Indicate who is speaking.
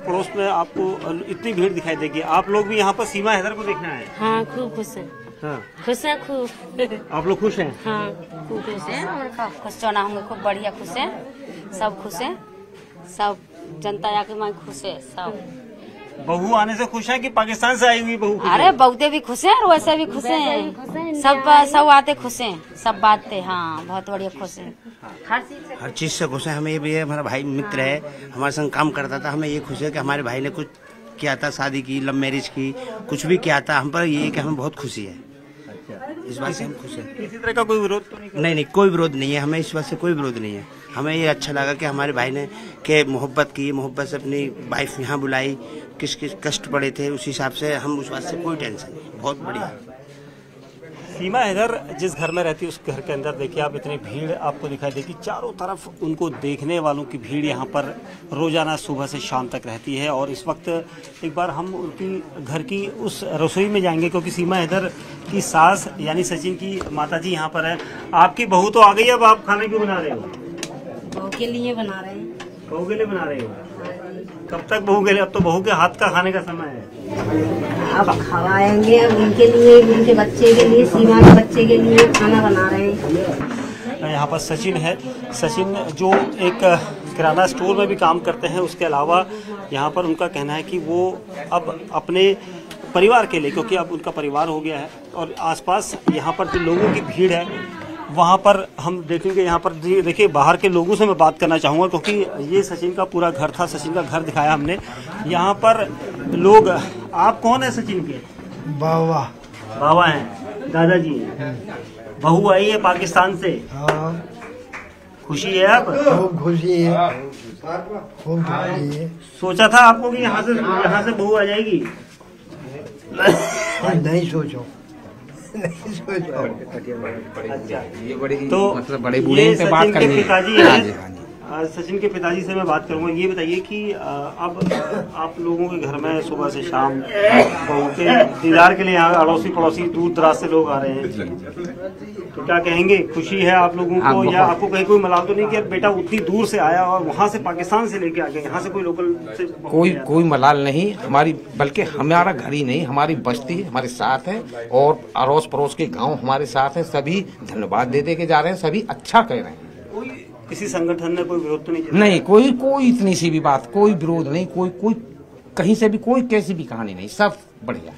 Speaker 1: पड़ोस में आपको इतनी भीड़ दिखाई देगी। आप लोग भी यहाँ पर सीमा हैदर को देखना है?
Speaker 2: हाँ खूब खुश है।
Speaker 1: हाँ।
Speaker 2: खुश है खूब।
Speaker 1: आप लोग खुश हैं?
Speaker 2: हाँ खूब खुश है।
Speaker 3: खुश होना हम खूब बढ़िया खुश है। सब खुश है। सब जनता जाके मैं खुश है सब।
Speaker 1: बहू आने से खुश है कि पाकिस्तान से आई हुई बहू
Speaker 3: अरे बहुते भी खुश हैं और वैसे भी खुश हैं। सब सब आते खुश हैं सब बात थे हाँ बहुत बढ़िया खुश हैं। हर चीज़ से
Speaker 4: खुश है हमें ये भी है हमारा भाई मित्र है हमारे संग काम करता था हमें ये खुश है कि हमारे भाई ने कुछ किया था शादी की लव मैरिज की कुछ भी किया था हम पर ये कि हमें बहुत खुशी है। इस बात से हम खुश हैं।
Speaker 1: किसी तरह का कोई विरोध तो नहीं
Speaker 4: नहीं नहीं कोई विरोध नहीं है हमें इस बात से कोई विरोध नहीं है। हमें ये अच्छा लगा कि हमारे भाई ने के मोहब्बत की मोहब्बत से अपनी वाइफ यहाँ बुलाई किस किस कष्ट पड़े थे उस हिसाब से हम उस बात से कोई टेंशन नहीं। बहुत बढ़िया।
Speaker 1: सीमा हैदर जिस घर में रहती है उस घर के अंदर देखिए आप इतनी भीड़ आपको दिखाई देगी। चारों तरफ़ उनको देखने वालों की भीड़ यहाँ पर रोज़ाना सुबह से शाम तक रहती है और इस वक्त एक बार हम उनकी घर की उस रसोई में जाएँगे क्योंकि सीमा हैदर की सास यानी सचिन की माता जी यहाँ पर है। आपकी बहू तो आ गई अब आप खाने क्यों बना रहे हो?
Speaker 2: बहू के लिए बना रहे हैं।
Speaker 1: बहू के लिए बना रहे हो। कब तक बहू के लिए? अब तो बहू के हाथ का खाने का समय है।
Speaker 2: अब खवाएँगे अब उनके लिए उनके बच्चे के लिए सीमा के बच्चे के लिए खाना बना रहे हैं।
Speaker 1: यहाँ पर सचिन है। सचिन जो एक किराना स्टोर में भी काम करते हैं उसके अलावा यहाँ पर उनका कहना है कि वो अब अपने परिवार के लिए क्योंकि अब उनका परिवार हो गया है और आसपास यहाँ पर जो लोगों की भीड़ है वहाँ पर हम देखेंगे यहाँ पर देखिए बाहर के लोगों से मैं बात करना चाहूँगा क्योंकि ये सचिन का पूरा घर था सचिन का घर दिखाया हमने। यहाँ पर लोग आप कौन है सचिन के?
Speaker 5: बाबा।
Speaker 1: बाबा हैं दादाजी हैं। बहू आई है पाकिस्तान से।
Speaker 5: हाँ।
Speaker 1: खुशी है आप?
Speaker 5: खूब खुशी है। खूब खुशी है।
Speaker 1: सोचा था आपको कि यहाँ से यहाँ से बहू आ जाएगी?
Speaker 5: नहीं सोचो।
Speaker 1: तो
Speaker 6: मतलब बड़े बूढ़े पे
Speaker 1: सचिन
Speaker 6: बात
Speaker 1: के
Speaker 6: करनी
Speaker 1: पिताजी
Speaker 6: हाँ। हाँ
Speaker 1: हैं सचिन के पिताजी से मैं बात करूँगा। ये बताइए कि अब आप लोगों के घर में सुबह से शाम बहू के दीदार के लिए यहाँ अड़ोसी पड़ोसी दूर दराज से लोग आ रहे हैं। तो क्या कहेंगे? खुशी है आप लोगों को या आपको कहीं कोई मलाल तो नहीं कि बेटा उतनी दूर से आया और वहाँ से पाकिस्तान से लेके आ गए यहाँ से कोई लोकल से
Speaker 6: कोई कोई मलाल नहीं हमारी बल्कि हमारा घर ही नहीं हमारी बस्ती हमारे साथ है और अड़ोस पड़ोस के गाँव हमारे साथ है। सभी धन्यवाद दे दे के जा रहे हैं सभी अच्छा कह रहे हैं।
Speaker 1: किसी संगठन ने कोई विरोध तो नहीं?
Speaker 6: नहीं कोई कोई इतनी सी भी बात कोई विरोध नहीं कोई कोई कहीं से भी कोई कैसी भी कहानी नहीं सब बढ़िया